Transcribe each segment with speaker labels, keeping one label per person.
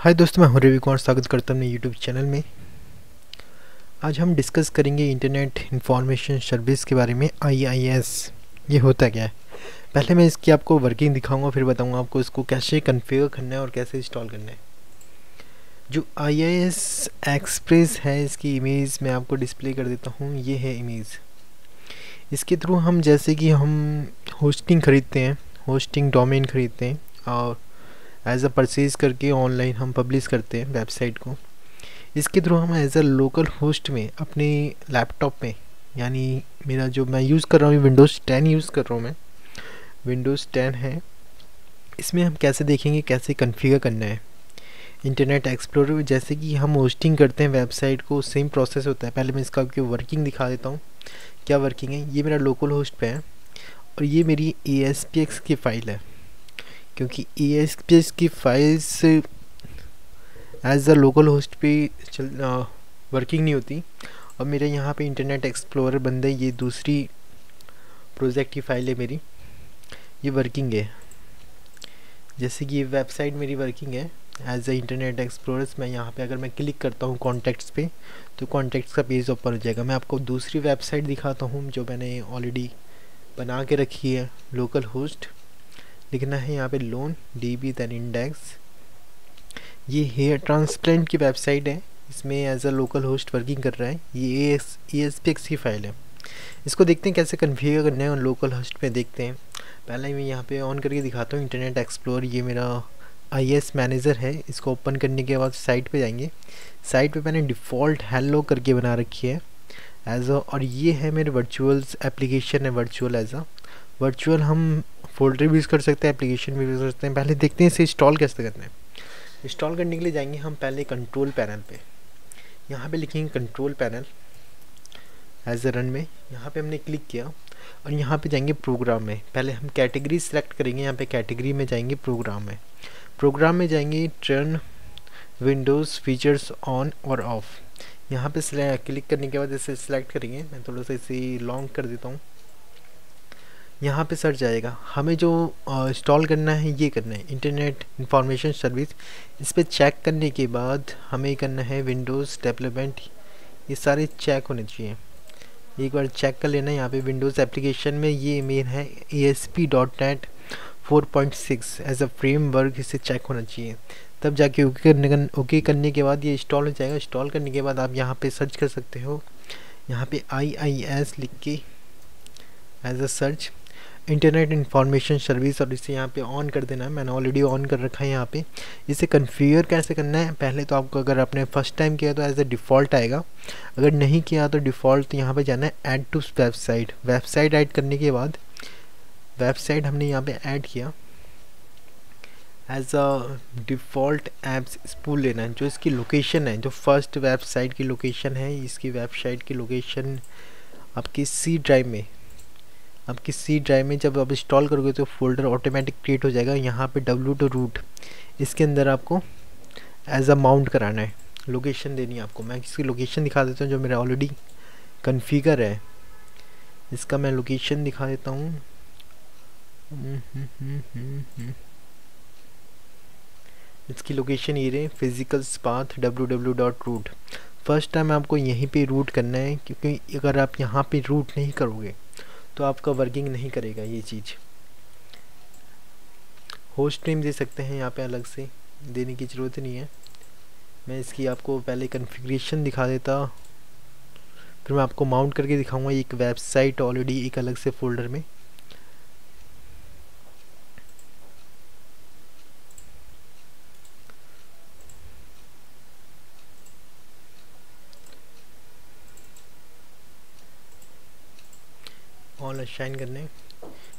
Speaker 1: हाय दोस्तों, मैं हूँ रवि कुमार, स्वागत करता हूँ अपने यूट्यूब चैनल में। आज हम डिस्कस करेंगे इंटरनेट इंफॉर्मेशन सर्विस के बारे में आईआईएस ये होता क्या है? पहले मैं इसकी आपको वर्किंग दिखाऊँगा, फिर बताऊँगा आपको इसको कैसे कन्फिगर करना है और कैसे इंस्टॉल करना है। जो आईआईएस एक्सप्रेस है, इसकी इमेज मैं आपको डिस्प्ले कर देता हूँ, ये है इमेज इसके थ्रू हम, जैसे कि हम होस्टिंग ख़रीदते हैं होस्टिंग डोमेन ख़रीदते हैं, और एज अ परचेज़ करके ऑनलाइन हम पब्लिश करते हैं वेबसाइट को। इसके थ्रू हम एज अ लोकल होस्ट में, अपने लैपटॉप में, यानी मेरा जो मैं यूज़ कर रहा हूँ विंडोज़ टेन यूज़ कर रहा हूँ मैं। विंडोज़ टेन है। इसमें हम कैसे देखेंगे, कैसे कन्फिगर करना है। इंटरनेट एक्सप्लोरर जैसे कि हम होस्टिंग करते हैं वेबसाइट को सेम प्रोसेस होता है। पहले मैं इसका आपको वर्किंग दिखा देता हूँ। क्या वर्किंग है? ये मेरा लोकल होस्ट पे है। और ये मेरी एएसपीएक्स की फ़ाइल है। क्योंकि ई एस की files as a local host पे चल वर्किंग नहीं होती। और मेरे यहाँ पे इंटरनेट एक्सप्लोरर बंद है ये दूसरी प्रोजेक्ट की फ़ाइल है मेरी। ये वर्किंग है। जैसे कि ये वेबसाइट मेरी वर्किंग है। एज अ इंटरनेट एक्सप्लोरर्स मैं यहाँ पे अगर मैं क्लिक करता हूँ कॉन्टैक्ट्स पे तो कॉन्टैक्ट्स का पेज ओपन हो जाएगा। मैं आपको दूसरी वेबसाइट दिखाता हूँ, जो मैंने ऑलरेडी बना के रखी है लोकल होस्ट लिखना है यहाँ पे loan D B then index ये हेयर ट्रांसप्लांट की वेबसाइट है। इसमें as a local host working कर रहा है। ये ई एस पी एक्स की फ़ाइल है। इसको देखते हैं कैसे कन्फिगर करना है और लोकल होस्ट पे देखते हैं। पहले मैं यहाँ पे ऑन करके दिखाता हूँ इंटरनेट एक्सप्लोर ये मेरा आई एस मैनेजर है। इसको ओपन करने के बाद साइट पे जाएँगे। साइट पे मैंने डिफ़ॉल्ट हेलो करके बना रखी है। एज अ और ये है मेरे वर्चुअल्स एप्लीकेशन है वर्चुअल एज अ वर्चुअल हम फोल्डर भी यूज़ कर सकते हैं एप्लीकेशन भी यूज़ कर सकते हैं। पहले देखते हैं इसे इंस्टॉल कैसे करना है। इंस्टॉल करने के लिए जाएँगे हम पहले कंट्रोल पैनल पे। यहाँ पे लिखेंगे control panel as a run में यहाँ पे हमने क्लिक किया और यहाँ पे जाएँगे प्रोग्राम में। पहले हम कैटेगरी सेलेक्ट करेंगे, यहाँ पे कैटेगरी में जाएँगे प्रोग्राम में। प्रोग्राम में जाएँगे टर्न विंडोज़ फीचर्स ऑन और ऑफ़ यहाँ पे क्लिक करने के बाद इसे सिलेक्ट करेंगे। मैं थोड़ा सा इसे लॉन्ग कर देता हूँ। यहाँ पे सर्च आएगा हमें जो इंस्टॉल करना है, ये करना है। इंटरनेट इंफॉर्मेशन सर्विस इस पर चेक करने के बाद हमें करना है विंडोज़ डेवलपमेंट ये सारे चेक होने चाहिए। एक बार चेक कर लेना यहाँ पे विंडोज़ एप्लीकेशन में ये मेन है A S P dot net four point six as a framework इसे चेक होना चाहिए। तब जाके ओके करने ओके करने के बाद ये इंस्टॉल हो जाएगा। इंस्टॉल करने के बाद आप यहाँ पे सर्च कर सकते हो। यहाँ पे आई आई एस लिख के as a search internet information service और इसे यहाँ पे ऑन कर देना है। मैंने ऑलरेडी ऑन कर रखा है यहाँ पे। इसे कन्फिगर कैसे करना है? पहले तो आपको अगर आपने फ़र्स्ट टाइम किया तो एज ए डिफ़ॉल्ट आएगा। अगर नहीं किया तो डिफ़ॉल्ट तो यहाँ पे जाना है add to website website add करने के बाद वेबसाइट हमने यहाँ पर ऐड किया। As a default apps spool लेना है। जो इसकी लोकेशन है, जो फ़र्स्ट वेबसाइट की लोकेशन है, इसकी वेबसाइट की लोकेशन आपकी सी ड्राइव में। आपकी सी ड्राइव में जब आप इंस्टॉल करोगे तो फोल्डर ऑटोमेटिक क्रिएट हो जाएगा यहाँ पे डब्ल्यू टू रूट इसके अंदर आपको एज अ माउंट कराना है। लोकेशन देनी है आपको। मैं इसकी लोकेशन दिखा देता हूँ जो मेरा ऑलरेडी कन्फिगर है। इसका मैं लोकेशन दिखा देता हूँ। इसकी लोकेशन ये रहे physical path W W dot root first time आपको यहीं पे रूट करना है, क्योंकि अगर आप यहाँ पे रूट नहीं करोगे तो आपका वर्किंग नहीं करेगा ये चीज़। होस्ट नेम दे सकते हैं यहाँ पे अलग से, देने की ज़रूरत नहीं है। मैं इसकी आपको पहले कन्फिग्रेशन दिखा देता। फिर मैं आपको माउंट करके दिखाऊँगा, एक वेबसाइट ऑलरेडी एक अलग से फोल्डर में। ऑल शाइन करने।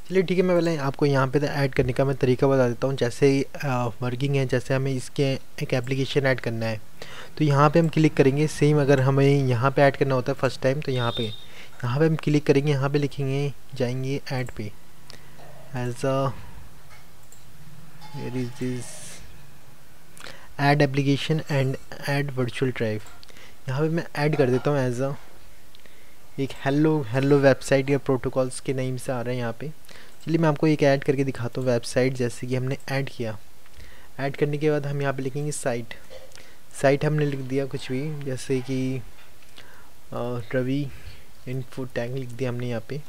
Speaker 1: चलिए ठीक है, मैं पहले आपको यहाँ पे ऐड करने का मैं तरीका बता देता हूँ। जैसे वर्किंग है, जैसे हमें इसके एक एप्लीकेशन ऐड करना है तो यहाँ पे हम क्लिक करेंगे। सेम अगर हमें यहाँ पे ऐड करना होता है फ़र्स्ट टाइम तो यहाँ पे यहाँ पे हम क्लिक करेंगे, यहाँ पे लिखेंगे, जाएँगे ऐड पे। As is this add application and add virtual drive यहाँ पे मैं ऐड कर देता हूँ एज अ एक हेलो हेलो वेबसाइट या प्रोटोकॉल्स के नेम से आ रहा है यहाँ पे। चलिए मैं आपको एक ऐड करके दिखाता हूँ वेबसाइट जैसे कि हमने ऐड किया। ऐड करने के बाद हम यहाँ पे लिखेंगे साइट साइट हमने लिख दिया कुछ भी, जैसे कि रवि इनफो टैग लिख दिया हमने यहाँ पे।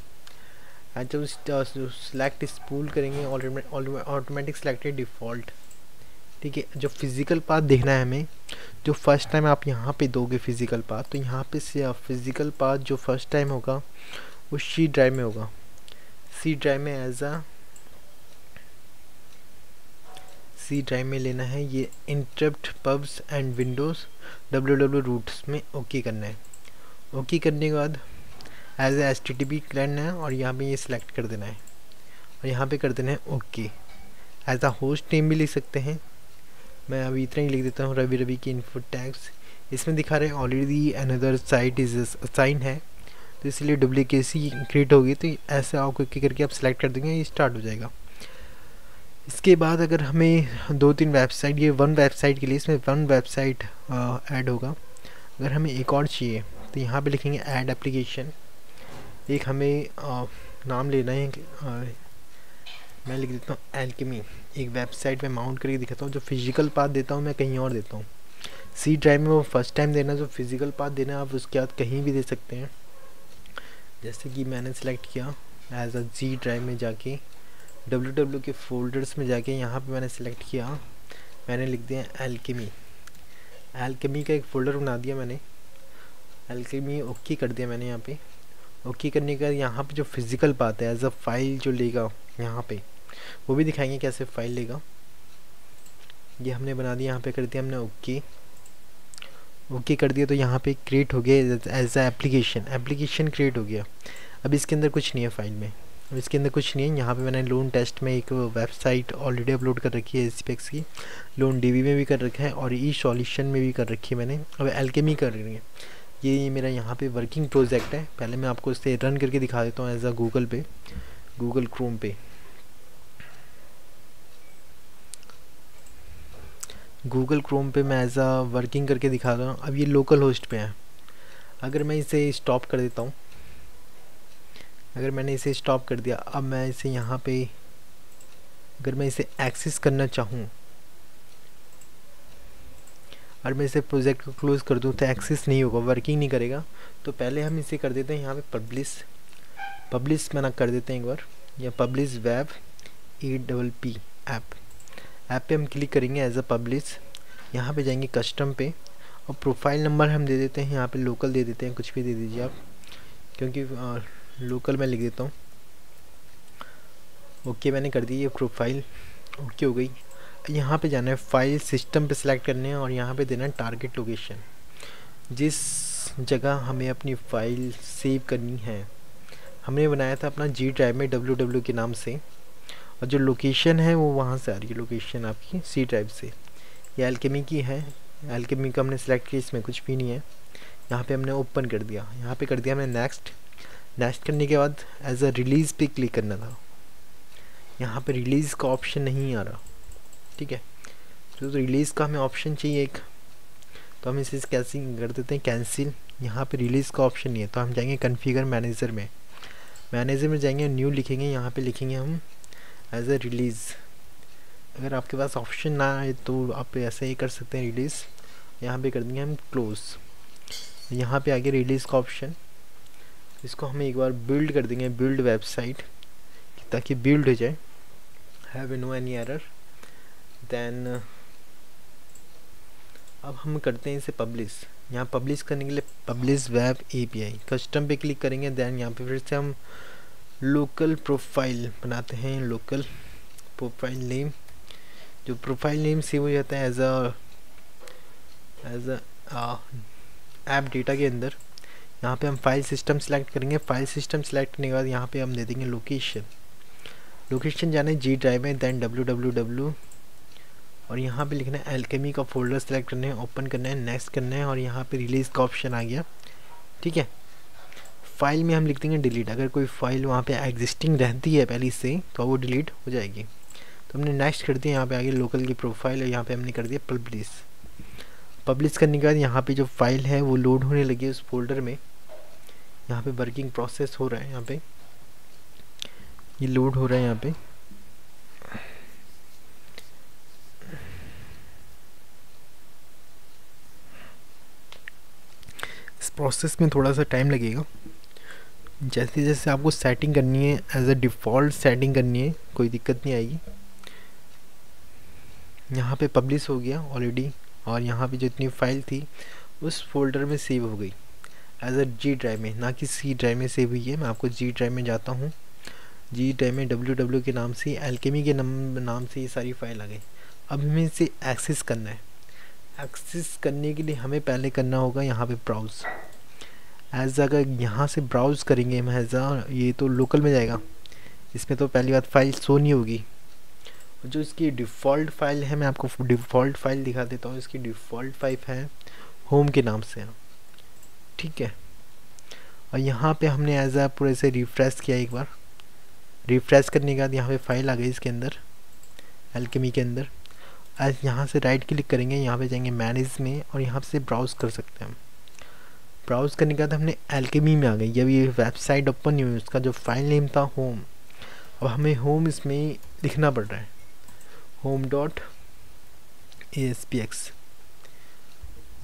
Speaker 1: जब सिलेक्ट स्पूल करेंगे ऑटोमेटिक सेलेक्टेड डिफ़ॉल्ट ठीक है, जो फ़िज़िकल पाथ देखना है हमें, जो फ़र्स्ट टाइम आप यहाँ पे दोगे फ़िज़िकल पाथ तो यहाँ पे से आप फ़िज़िकल पाथ जो फ़र्स्ट टाइम होगा, वो सी ड्राइव में होगा। सी ड्राइव में एज आ सी ड्राइव में लेना है, ये interrupt pubs and Windows W W roots में ओके करना है। ओके करने के बाद as S T T P करना है और यहाँ पे ये सिलेक्ट कर देना है। और यहाँ पे कर देना है okay as a host name भी लिख सकते हैं। मैं अभी इतना ही लिख देता हूँ रवि रवि की इनफो टैक्स इसमें दिखा रहे हैं already another site is sign है। तो इसलिए डुप्लीकेसी क्रिएट होगी तो ऐसे आप करके आप सेलेक्ट कर देंगे ये स्टार्ट हो जाएगा। इसके बाद अगर हमें दो तीन वेबसाइट ये वन वेबसाइट के लिए इसमें वन वेबसाइट ऐड होगा। अगर हमें एक और चाहिए तो यहाँ पे लिखेंगे ऐड एप्लीकेशन एक हमें आ, नाम लेना है मैं लिख देता हूँ एल्केमी एक वेबसाइट में माउंट करके दिखाता हूँ, जो फ़िज़िकल पाथ देता हूँ, मैं कहीं और देता हूँ। सी ड्राइव में वो फ़र्स्ट टाइम देना, जो फ़िज़िकल पाथ देना, आप उसके बाद कहीं भी दे सकते हैं। जैसे कि मैंने सेलेक्ट किया एज अ जी ड्राइव में जाके डब्ल्यू डब्ल्यू के फोल्डर्स में जाके यहाँ पे मैंने सेलेक्ट किया। मैंने लिख दिया एल्केमी एल्केमी का एक फ़ोल्डर बना दिया मैंने। एल्केमी ओके कर दिया मैंने यहाँ पे। ओके करने का यहाँ पे जो फ़िज़िकल पाथ है एज अ फ़ाइल जो लेगा, यहाँ पे। वो भी दिखाएँगे कैसे फ़ाइल लेगा। ये हमने बना दिया, यहाँ पे कर दिया हमने ओके ओके कर दिया तो यहाँ पे क्रिएट हो गया as a application application create हो गया। अब इसके अंदर कुछ नहीं है फ़ाइल में। अब इसके अंदर कुछ नहीं है। यहाँ पे मैंने लोन टेस्ट में एक वेबसाइट ऑलरेडी अपलोड कर रखी है एस की। लोन डी में भी कर रखा है और ई सॉल्यूशन में भी कर रखी है मैंने। अब एल्केमी कर रही है। ये मेरा यहाँ पे वर्किंग प्रोजेक्ट है। पहले मैं आपको इसे रन करके दिखा देता हूँ एज अ गूगल पे। गूगल क्रोम पे। गूगल क्रोम पे मैं एज वर्किंग करके दिखा रहा हूँ। अब ये लोकल होस्ट पे है। अगर मैं इसे स्टॉप कर देता हूँ। अगर मैंने इसे स्टॉप कर दिया, अब मैं इसे यहाँ पे, अगर मैं इसे एक्सेस करना चाहूँ, और मैं इसे प्रोजेक्ट को क्लोज कर दूँ तो एक्सेस नहीं होगा वर्किंग नहीं करेगा। तो पहले हम इसे कर देते हैं यहाँ पे पब्लिश पब्लिश मैंने कर देते हैं एक बार। या publish web E double P app app पे हम क्लिक करेंगे एज अ पब्लिश यहाँ पे जाएँगे कस्टम पे और प्रोफ़ाइल नंबर हम दे देते हैं यहाँ पे लोकल दे देते हैं कुछ भी दे दीजिए आप क्योंकि आ, लोकल मैं लिख देता हूँ। ओके मैंने कर दी ये प्रोफ़ाइल ओके हो गई। यहाँ पे जाना है फ़ाइल सिस्टम पे सिलेक्ट करने हैं और यहाँ पे देना है टारगेट लोकेशन जिस जगह हमें अपनी फ़ाइल सेव करनी है हमने बनाया था अपना जी ड्राइव में डब्ल्यू डब्ल्यू के नाम से। और जो लोकेशन है वो वहाँ से आ रही है लोकेशन आपकी सी ड्राइव से। ये एल्केमी की है। एल्केमी का हमने सेलेक्ट किया इसमें कुछ भी नहीं है। यहाँ पे हमने ओपन कर दिया। यहाँ पे कर दिया हमने नेक्स्ट नेक्स्ट करने के बाद एज अ रिलीज़ पे क्लिक करना था। यहाँ पे रिलीज़ का ऑप्शन नहीं आ रहा। ठीक है? तो, तो रिलीज़ का हमें ऑप्शन चाहिए एक। तो हम इसे कैसे कर देते हैं? कैंसिल यहाँ पे रिलीज़ का ऑप्शन नहीं है। तो हम जाएँगे कन्फिगर मैनेजर में। मैनेजर में जाएँगे न्यू लिखेंगे। यहाँ पे लिखेंगे हम एज ए रिलीज़ अगर आपके पास ऑप्शन ना आए तो आप ऐसे ही कर सकते हैं रिलीज़ यहाँ पे कर देंगे हम क्लोज़ यहाँ पे आगे रिलीज़ का ऑप्शन इसको हम एक बार बिल्ड कर देंगे बिल्ड वेबसाइट ताकि बिल्ड हो जाए. Have no any error then अब हम करते हैं इसे पब्लिश यहाँ पब्लिश करने के लिए पब्लिश वेब एपीआई कस्टम पे क्लिक करेंगे देन यहाँ पे फिर से हम लोकल प्रोफ़ाइल बनाते हैं लोकल प्रोफ़ाइल नेम जो प्रोफ़ाइल नेम सेव हो जाता है as a as app data के अंदर, यहाँ पे हम फ़ाइल सिस्टम सेलेक्ट करेंगे। फ़ाइल सिस्टम सेलेक्ट करने के बाद यहाँ पे हम दे देंगे लोकेशन लोकेशन जाना है जी ड्राइव में दैन डब्ल्यू डब्ल्यू डब्ल्यू और यहाँ पे लिखना है एल्केमी का फोल्डर सेलेक्ट करना है ओपन करना है नेक्स्ट करना है और यहाँ पे रिलीज़ का ऑप्शन आ गया। ठीक है? फ़ाइल में हम लिख देंगे डिलीट अगर कोई फ़ाइल वहाँ पे एग्जिस्टिंग रहती है पहले से तो वो डिलीट हो जाएगी। तो हमने नेक्स्ट कर दिया, यहाँ पे आगे लोकल की प्रोफ़ाइल और यहाँ पे हमने कर दिया पब्लिश पब्लिश करने के बाद यहाँ पे जो फ़ाइल है, वो लोड होने लगी उस फोल्डर में। यहाँ पे वर्किंग प्रोसेस हो रहा है, यहाँ पे। ये लोड हो रहा है यहाँ पे। इस प्रोसेस में थोड़ा सा टाइम लगेगा। जैसे जैसे आपको सेटिंग करनी है एज अ डिफ़ॉल्ट सेटिंग करनी है कोई दिक्कत नहीं आएगी। यहाँ पे पब्लिश हो गया ऑलरेडी और यहाँ पे जितनी फ़ाइल थी उस फोल्डर में सेव हो गई। एज अ जी ड्राइव में ना कि सी ड्राइव में सेव हुई है मैं आपको जी ड्राइव में जाता हूँ। जी ड्राइव में डब्ल्यू डब्ल्यू के नाम से एल्केमी के नम, नाम से ये सारी फ़ाइल आ गई। अब हमें इसे एक्सेस करना है। एक्सेस करने के लिए हमें पहले करना होगा यहाँ पे ब्राउज़ एज अगर यहाँ से ब्राउज़ करेंगे हम ये तो लोकल में जाएगा। इसमें तो पहली बात फ़ाइल शो नहीं होगी। जो इसकी डिफ़ॉल्ट फ़ाइल है, मैं आपको डिफ़ॉल्ट फ़ाइल दिखा देता हूँ। इसकी डिफ़ॉल्ट फ़ाइल है होम के नाम से। ठीक है? और यहाँ पे हमने एज आ पूरे से रिफ़्रेश किया एक बार। रिफ़्रेश करने के बाद यहाँ पे फ़ाइल आ गई इसके अंदर एल्केमी के अंदर। आज यहाँ से राइट क्लिक करेंगे, यहाँ पे जाएँगे मैनेज में और यहाँ से ब्राउज़ कर सकते हैं ब्राउज़ करने के बाद हमने एल्केमी में आ गई जब ये वेबसाइट ओपन नहीं हुई, उसका जो फ़ाइल नेम था होम अब हमें होम इसमें लिखना पड़ रहा है। Home dot A S P X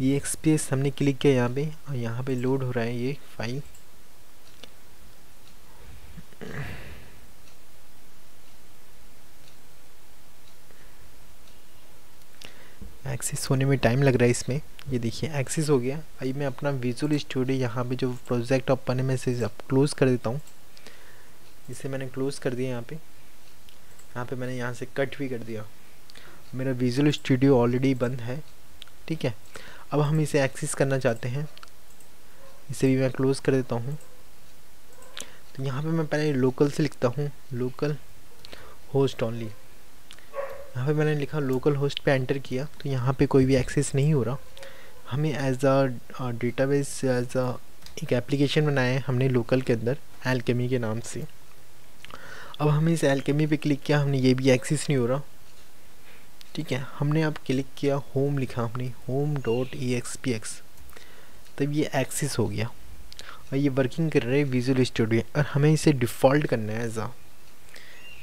Speaker 1: ये एक्सपीएस एक्स हमने क्लिक किया यहाँ पे, और यहाँ पे लोड हो रहा है ये फ़ाइल एक्सेस होने में टाइम लग रहा है इसमें। ये देखिए एक्सेस हो गया। अभी मैं अपना विजुअल स्टूडियो यहाँ पे जो प्रोजेक्ट ओपन है, मैं इसे अब क्लोज़ कर देता हूँ। इसे मैंने क्लोज़ कर दिया यहाँ पे। यहाँ पे मैंने यहाँ से कट भी कर दिया। मेरा विजुअल स्टूडियो ऑलरेडी बंद है। ठीक है? अब हम इसे एक्सेस करना चाहते हैं। इसे भी मैं क्लोज़ कर देता हूँ। तो यहाँ पे मैं पहले लोकल से लिखता हूँ। लोकल होस्ट ओनली यहाँ पे मैंने लिखा लोकल होस्ट पे एंटर किया तो यहाँ पे कोई भी एक्सेस नहीं हो रहा। हमें as a database as a एक एप्लीकेशन बनाया है हमने लोकल के अंदर एल्केमी के नाम से। अब हमें इस एल्केमी पे क्लिक किया, हमने ये भी एक्सेस नहीं हो रहा। ठीक है, हमने अब क्लिक किया होम लिखा हमने home dot E X P X तब ये एक्सेस हो गया। और ये वर्किंग कर रहे हैं विजुअल स्टूडियो और हमें इसे डिफ़ॉल्ट करना है एज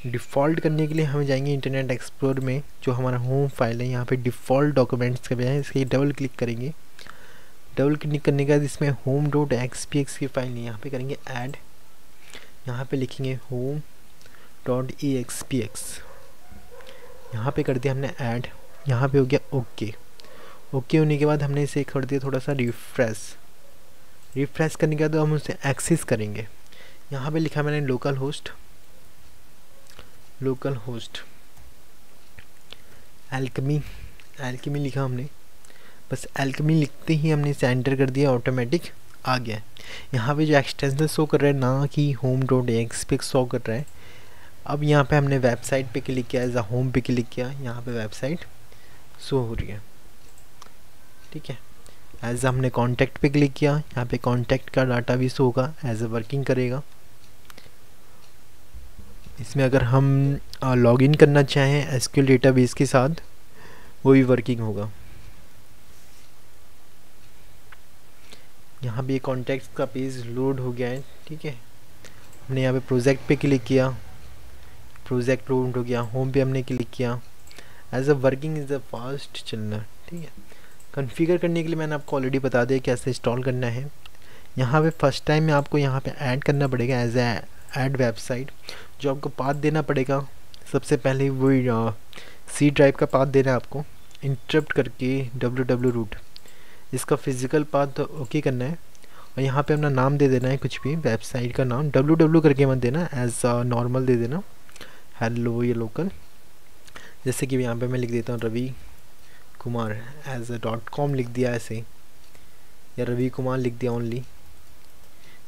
Speaker 1: डिफ़ॉल्ट करने के लिए हम जाएँगे इंटरनेट एक्सप्लोर में, जो हमारा होम फ़ाइल है, यहाँ पे डिफ़ॉल्ट डॉक्यूमेंट्स के बजाय इसके डबल क्लिक करेंगे। डबल क्लिक करने के बाद इसमें home dot X P X की फ़ाइल नहीं, यहाँ पे करेंगे ऐड यहाँ पे लिखेंगे home dot E X P X यहाँ पे कर दिया हमने ऐड यहाँ पे हो गया ओके ओके होने के बाद हमने इसे कर दिया थोड़ा सा रिफ्रेश रिफ्रेश करने के बाद हम उसे एक्सेस करेंगे। यहाँ पे लिखा मैंने लोकल होस्ट लोकल होस्ट एल्कमी एल्कमी लिखा हमने। बस एल्कमी लिखते ही हमने इसे एंटर कर दिया ऑटोमेटिक आ गया यहाँ पे जो एक्सटेंशन शो कर रहा है, ना कि होम डॉट एक्स पे शो कर रहा है। अब यहाँ पे हमने वेबसाइट पे क्लिक किया एज अ होम पे क्लिक किया, यहाँ पे वेबसाइट शो हो रही है। ठीक है? एज हमने कॉन्टैक्ट पे क्लिक किया, यहाँ पे कॉन्टैक्ट का डाटा भी शो होगा एज अ वर्किंग करेगा। इसमें अगर हम लॉगिन करना चाहें एसक्यूएल डेटाबेस के साथ, वो भी वर्किंग होगा। यहाँ भी कॉन्टैक्ट का पेज लोड हो गया है, ठीक है? हमने यहाँ पे प्रोजेक्ट पे क्लिक किया। प्रोजेक्ट लोड हो गया होम पे हमने क्लिक किया। As a working is a fast चलना ठीक है? कन्फिगर करने के लिए मैंने आपको ऑलरेडी बता दिया कैसे इंस्टॉल करना है। यहाँ पे फ़र्स्ट टाइम में आपको यहाँ पे ऐड करना पड़ेगा एज ए ऐड वेबसाइट जो आपको पाथ देना पड़ेगा। सबसे पहले वही सी ड्राइव का पाथ देना है आपको। इंटरप्ट करके डब्ल्यू डब्ल्यू रूट इसका फ़िज़िकल पाथ ओके करना है। और यहाँ पे अपना नाम दे देना है कुछ भी वेबसाइट का नाम। डब्ल्यू डब्ल्यू करके मत देना एज नॉर्मल दे देना। हेलो ये लोकल जैसे कि यहाँ पे मैं लिख देता हूँ, Ravi Kumar as a dot com लिख दिया ऐसे या रवि कुमार लिख दिया ओनली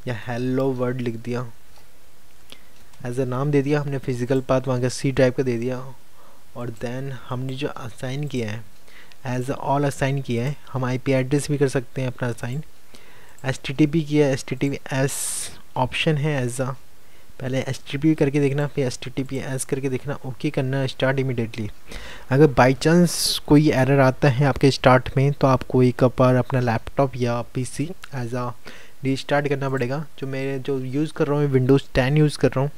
Speaker 1: या हेलो वर्ड लिख दिया। एज अ नाम दे दिया, हमने फ़िज़िकल पाथ वहाँ का सी ड्राइव का दे दिया। और देन हमने जो असाइन किया है एज ऑल असाइन किया है, हम आईपी एड्रेस भी कर सकते हैं अपना assign S T T P किया S T T P S option है एज अ पहले एस टी पी करके देखना, फिर S T T P S करके देखना ओके करना स्टार्ट इमिडिएटली अगर बाई चांस कोई एरर आता है आपके स्टार्ट में तो आपको एक बार अपना लैपटॉप या पीसी एज अ रीस्टार्ट करना पड़ेगा। जो मैं जो यूज़ कर रहा हूँ विंडोज़ टेन यूज़ कर रहा हूँ।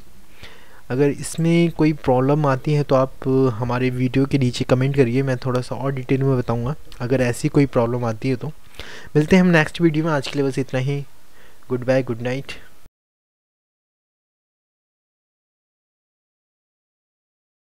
Speaker 1: अगर इसमें कोई प्रॉब्लम आती है तो आप हमारे वीडियो के नीचे कमेंट करिए, मैं थोड़ा सा और डिटेल में बताऊँगा। अगर ऐसी कोई प्रॉब्लम आती है तो। मिलते हैं हम नेक्स्ट वीडियो में, आज के लिए बस इतना ही। Goodbye good night